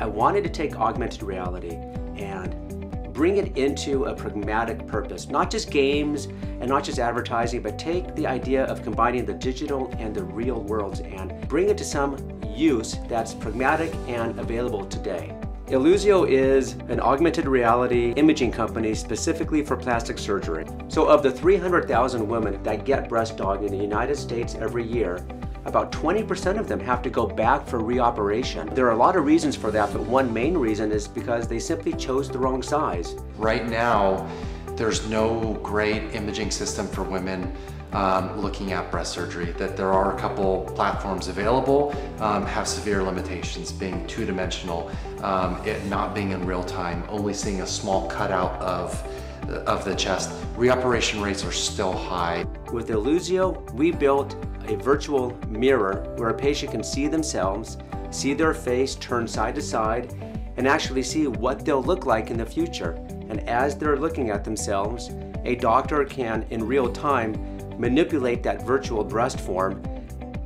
I wanted to take augmented reality and bring it into a pragmatic purpose, not just games and not just advertising, but take the idea of combining the digital and the real worlds and bring it to some use that's pragmatic and available today. Illusio is an augmented reality imaging company specifically for plastic surgery. So of the 300,000 women that get breast aug in the United States every year, about 20% of them have to go back for reoperation. There are a lot of reasons for that, but one main reason is because they simply chose the wrong size. Right now, there's no great imaging system for women um, looking at breast surgery, that there are a couple platforms available, um, have severe limitations, being two-dimensional, um, it not being in real time, only seeing a small cutout of, of the chest. Reoperation rates are still high. With Illusio, we built a virtual mirror where a patient can see themselves, see their face turn side to side, and actually see what they'll look like in the future. And as they're looking at themselves, a doctor can, in real time, manipulate that virtual breast form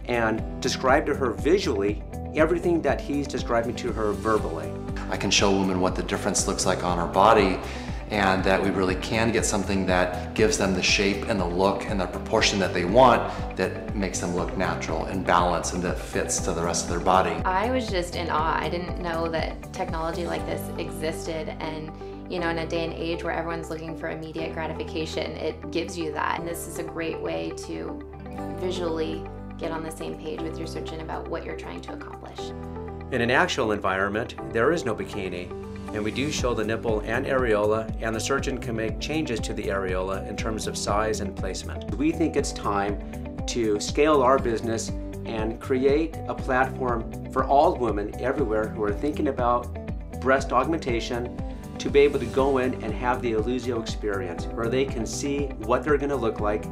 and describe to her visually everything that he's describing to her verbally. I can show women what the difference looks like on her body and that we really can get something that gives them the shape and the look and the proportion that they want that makes them look natural and balanced and that fits to the rest of their body. I was just in awe. I didn't know that technology like this existed and you know, in a day and age where everyone's looking for immediate gratification, it gives you that. And this is a great way to visually get on the same page with your surgeon about what you're trying to accomplish. In an actual environment, there is no bikini, and we do show the nipple and areola, and the surgeon can make changes to the areola in terms of size and placement. We think it's time to scale our business and create a platform for all women everywhere who are thinking about breast augmentation to be able to go in and have the Illusio experience where they can see what they're going to look like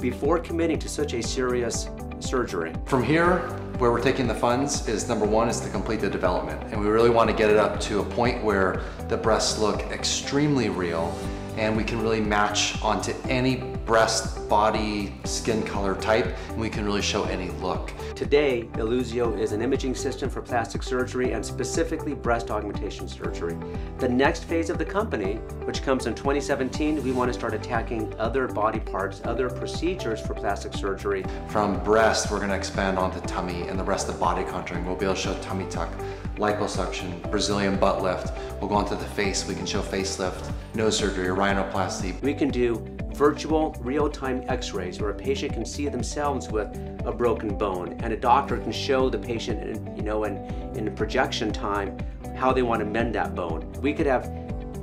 before committing to such a serious surgery. From here, where we're taking the funds is number one is to complete the development. And we really want to get it up to a point where the breasts look extremely real and we can really match onto any breast, body, skin color type, and we can really show any look. Today, Illusio is an imaging system for plastic surgery and specifically breast augmentation surgery. The next phase of the company, which comes in 2017, we want to start attacking other body parts, other procedures for plastic surgery. From breast, we're going to expand onto tummy and the rest of body contouring. We'll be able to show tummy tuck, liposuction, Brazilian butt lift. We'll go onto the face, we can show facelift, nose surgery, rhinoplasty. We can do virtual real-time x-rays where a patient can see themselves with a broken bone and a doctor can show the patient in, you know in, in projection time how they want to mend that bone. We could have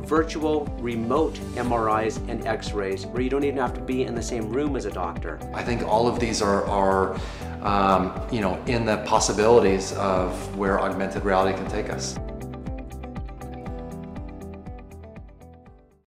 virtual remote MRIs and x-rays where you don't even have to be in the same room as a doctor. I think all of these are, are um, you know, in the possibilities of where augmented reality can take us.